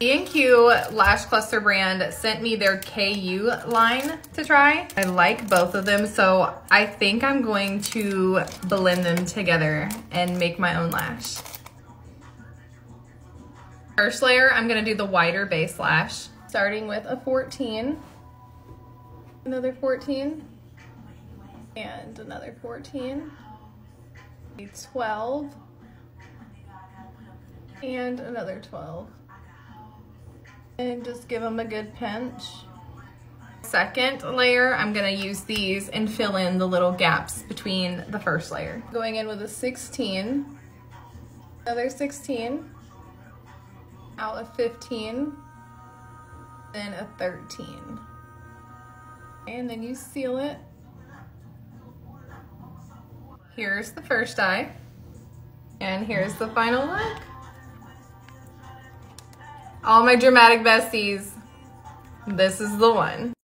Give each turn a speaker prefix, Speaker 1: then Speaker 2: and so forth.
Speaker 1: Keyyou Lash Cluster brand sent me their KU line to try. I like both of them, so I think I'm going to blend them together and make my own lash. First layer, I'm gonna do the wider base lash, starting with a 14, another 14, and another 14, a 12, and another 12 and just give them a good pinch. Second layer, I'm gonna use these and fill in the little gaps between the first layer. Going in with a 16, another 16, out a 15, then a 13. And then you seal it. Here's the first eye, and here's the final look. All my dramatic besties, this is the one.